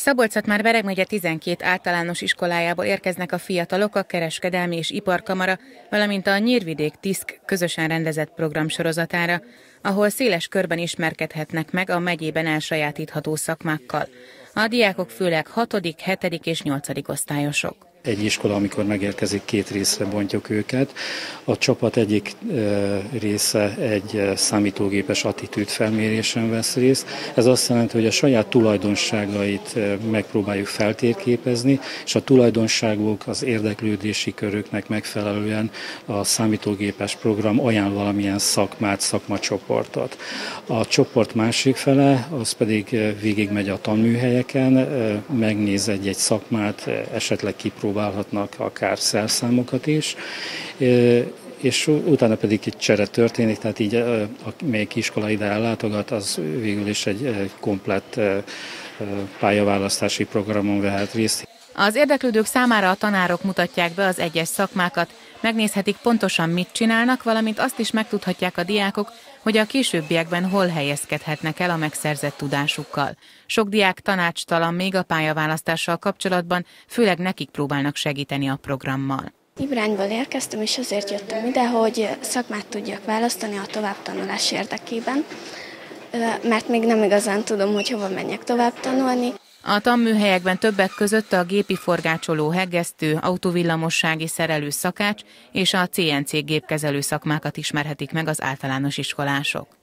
szabolcs már Bereg megye 12 általános iskolájából érkeznek a fiatalok a Kereskedelmi és Iparkamara, valamint a Nyírvidék TISZK közösen rendezett programsorozatára, ahol széles körben ismerkedhetnek meg a megyében elsajátítható szakmákkal. A diákok főleg 6., 7. és 8. osztályosok egy iskola, amikor megérkezik, két részre bontjuk őket. A csapat egyik része egy számítógépes attitűd felmérésen vesz részt. Ez azt jelenti, hogy a saját tulajdonságait megpróbáljuk feltérképezni, és a tulajdonságok az érdeklődési köröknek megfelelően a számítógépes program ajánl valamilyen szakmát, szakmacsoportot. A csoport másik fele, az pedig végigmegy a tanműhelyeken, megnéz egy-egy szakmát, esetleg kipróbál próbálhatnak akár szerszámokat is, és utána pedig egy csere történik, tehát így amelyik iskola ide ellátogat, az végül is egy komplett pályaválasztási programon vehet részt. Az érdeklődők számára a tanárok mutatják be az egyes szakmákat, megnézhetik pontosan mit csinálnak, valamint azt is megtudhatják a diákok, hogy a későbbiekben hol helyezkedhetnek el a megszerzett tudásukkal. Sok diák tanácstalan még a pályaválasztással kapcsolatban, főleg nekik próbálnak segíteni a programmal. Ibrányból érkeztem, és azért jöttem ide, hogy szakmát tudjak választani a továbbtanulás érdekében, mert még nem igazán tudom, hogy hova menjek tovább tanulni. A tanműhelyekben többek között a gépi forgácsoló heggesztő, autovillamossági szerelő szakács és a CNC gépkezelő szakmákat ismerhetik meg az általános iskolások.